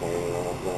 no.